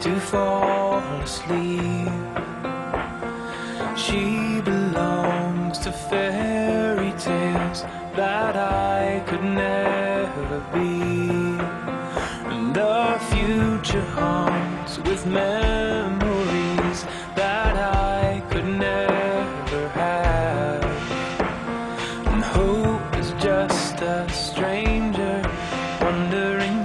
to fall asleep. She belongs to fairy tales that I could never be. And the future haunts with memories that I could never have. And hope is just a stranger wandering.